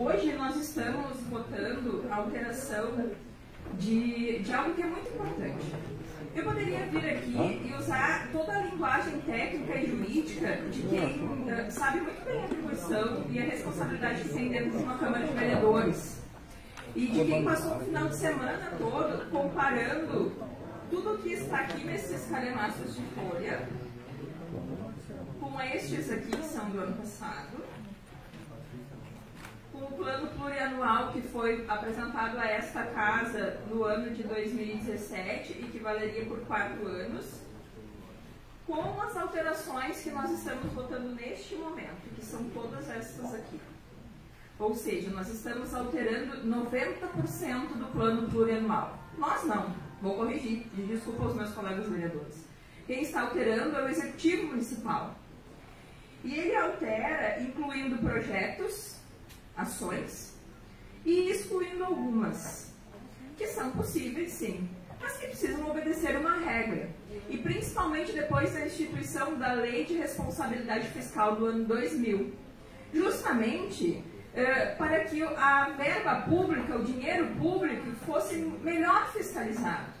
hoje nós estamos votando a alteração de, de algo que é muito importante. Eu poderia vir aqui e usar toda a linguagem técnica e jurídica de quem uh, sabe muito bem a atribuição e a responsabilidade que tem dentro de uma Câmara de Vereadores. E de quem passou o final de semana todo comparando tudo o que está aqui nesses calhamaços de folha com estes aqui, que são do ano passado, o plano plurianual que foi apresentado a esta casa no ano de 2017 e que valeria por quatro anos, com as alterações que nós estamos votando neste momento, que são todas estas aqui. Ou seja, nós estamos alterando 90% do plano plurianual. Nós não, vou corrigir, desculpa aos meus colegas vereadores. Quem está alterando é o Executivo Municipal. E ele altera incluindo projetos, ações, e excluindo algumas, que são possíveis sim, mas que precisam obedecer uma regra. E principalmente depois da instituição da Lei de Responsabilidade Fiscal do ano 2000. Justamente eh, para que a verba pública, o dinheiro público, fosse melhor fiscalizado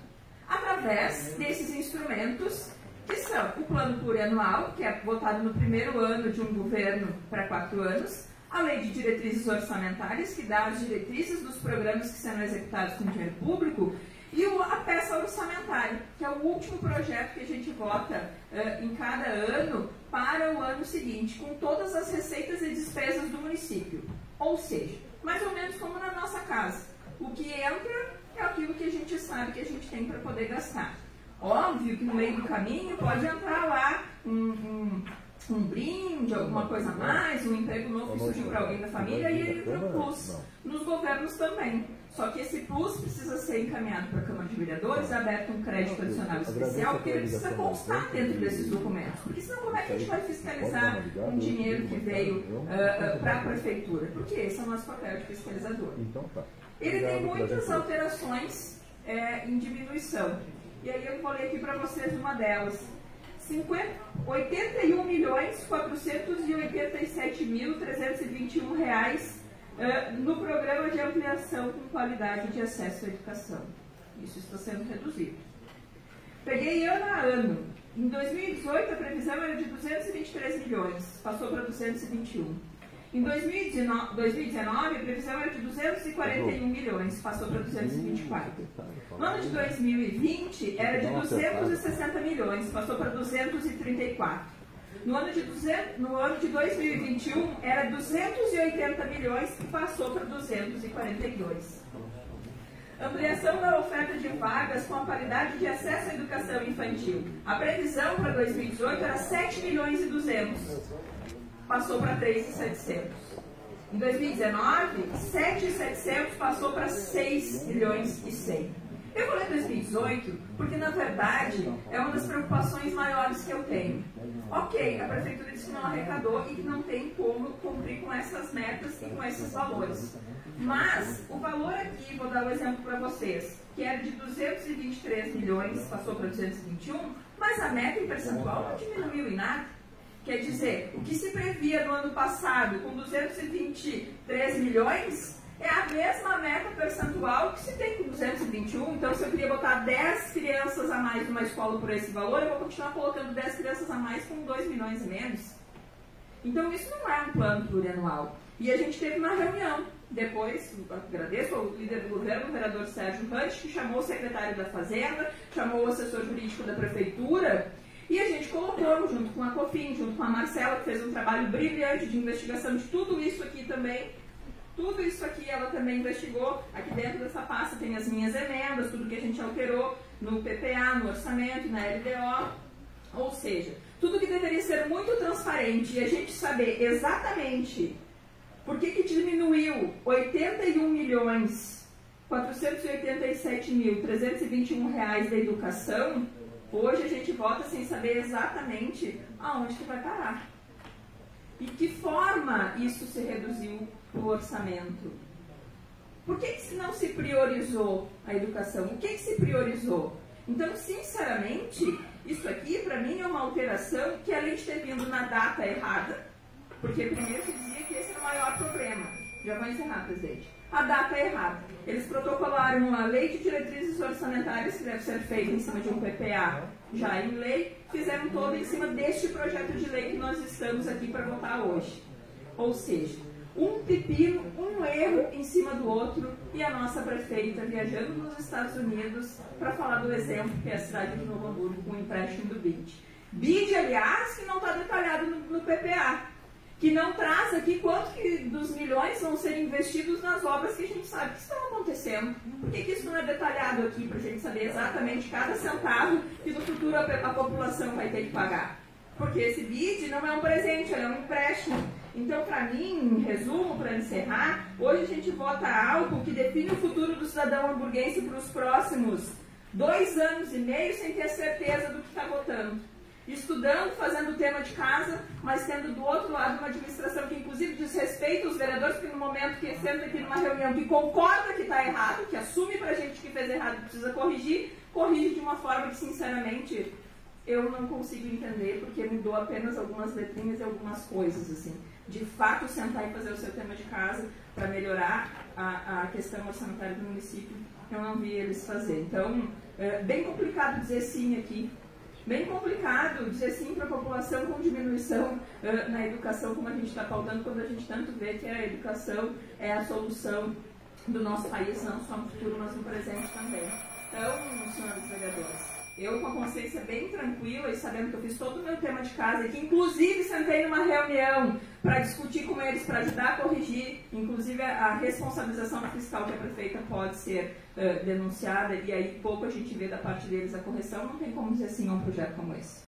através desses instrumentos que são o plano plurianual, que é votado no primeiro ano de um governo para quatro anos, a lei de diretrizes orçamentárias, que dá as diretrizes dos programas que serão executados com dinheiro público, e a peça orçamentária, que é o último projeto que a gente vota uh, em cada ano para o ano seguinte, com todas as receitas e despesas do município. Ou seja, mais ou menos como na nossa casa. O que entra é aquilo que a gente sabe que a gente tem para poder gastar. Óbvio que no meio do caminho pode entrar lá um, um, um brinde, alguma coisa a mais, um emprego novo que surgiu para alguém da família e ele entra o plus. Nos governos também. Só que esse plus precisa ser encaminhado para a Câmara de Vereadores, aberto um crédito adicional especial, porque ele precisa constar dentro desses documentos. Porque senão como é que a gente vai fiscalizar um dinheiro que veio uh, uh, para a prefeitura? Porque esse é o nosso papel de fiscalizador. Então tá. Ele tem muitas alterações é, em diminuição. E aí eu falei aqui para vocês uma delas. 50, 81 milhões 487 mil 321 reais uh, no programa de ampliação com qualidade de acesso à educação. Isso está sendo reduzido. Peguei ano a ano. Em 2018 a previsão era de 223 milhões, passou para 221. Em 2019, 2019, a previsão era de 241 milhões, passou para 224. No ano de 2020, era de 260 milhões, passou para 234. No ano de, 200, no ano de 2021, era 280 milhões, passou para 242. Ampliação da oferta de vagas com a paridade de acesso à educação infantil. A previsão para 2018 era 7 milhões e 200 passou para 3,700. Em 2019, 7,700 passou para 6 milhões e 100. Eu vou ler 2018 porque, na verdade, é uma das preocupações maiores que eu tenho. Ok, a prefeitura disse que não arrecadou e que não tem como cumprir com essas metas e com esses valores. Mas o valor aqui, vou dar um exemplo para vocês, que era de 223 milhões, passou para 221, mas a meta em percentual não diminuiu em nada. Quer dizer, o que se previa no ano passado com 223 milhões é a mesma meta percentual que se tem com 221. Então, se eu queria botar 10 crianças a mais numa escola por esse valor, eu vou continuar colocando 10 crianças a mais com 2 milhões menos. Então, isso não é um plano plurianual. E a gente teve uma reunião. Depois, agradeço ao líder do governo, o vereador Sérgio Hunt, que chamou o secretário da Fazenda, chamou o assessor jurídico da Prefeitura e a gente colocou, junto com a COFIN, junto com a Marcela, que fez um trabalho brilhante de investigação de tudo isso aqui também. Tudo isso aqui ela também investigou. Aqui dentro dessa pasta tem as minhas emendas, tudo que a gente alterou no PPA, no orçamento, na LDO. Ou seja, tudo que deveria ser muito transparente e a gente saber exatamente por que, que diminuiu 81 milhões 487 mil 321 reais da educação Hoje a gente vota sem saber exatamente aonde que vai parar. E que forma isso se reduziu no orçamento? Por que, que não se priorizou a educação? O que, que se priorizou? Então, sinceramente, isso aqui para mim é uma alteração que além de ter vindo na data errada, porque primeiro se dizia que esse era o maior problema, Já vou encerrar, presidente. A data é errada. Eles protocolaram uma lei de diretrizes orçamentárias que deve ser feita em cima de um PPA já em lei, fizeram todo em cima deste projeto de lei que nós estamos aqui para votar hoje. Ou seja, um pepino, um erro em cima do outro e a nossa prefeita viajando nos Estados Unidos para falar do exemplo que é a cidade de Novo Hamburgo com o empréstimo do BID. BID, aliás, que não está detalhado no, no, PPA, que não traz aqui quanto que dos milhões vão ser investidos nas obras que a gente sabe que estão acontecendo. Por que, que isso não é detalhado aqui para a gente saber exatamente cada centavo que no futuro a, a população vai ter que pagar? Porque esse BID não é um presente, é um empréstimo. Então, para mim, em resumo, para encerrar, hoje a gente vota algo que define o futuro do cidadão hamburguense para os próximos dois anos e meio sem ter certeza do que está votando. Estudando, fazendo o tema de casa, mas tendo do outro lado uma administração que inclusive desrespeita os vereadores, porque no momento que senta aqui numa reunião que concorda que está errado, que assume para a gente que fez errado e precisa corrigir, corrige de uma forma que sinceramente eu não consigo entender, porque mudou apenas algumas letrinhas e algumas coisas, assim. De fato, sentar e fazer o seu tema de casa para melhorar a, a questão orçamentária do município, eu não vi eles fazer. Então, é bem complicado dizer sim aqui. Bem complicado dizer sim para a população com diminuição uh, na educação, como a gente está pautando, quando a gente tanto vê que a educação é a solução do nosso país, não só no futuro, mas no presente também. Então, senhores vereadores, eu com a consciência bem tranquila e sabendo que eu fiz todo o meu tema de casa e que inclusive sentei numa reunião para discutir com eles, para ajudar a corrigir, inclusive a, responsabilização fiscal que a prefeita pode ser uh, denunciada e aí pouco a gente vê da parte deles a correção, não tem como dizer assim a um projeto como esse.